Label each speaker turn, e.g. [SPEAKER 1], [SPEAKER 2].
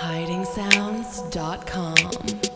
[SPEAKER 1] hidingsounds.com.